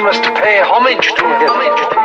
we must pay homage to him.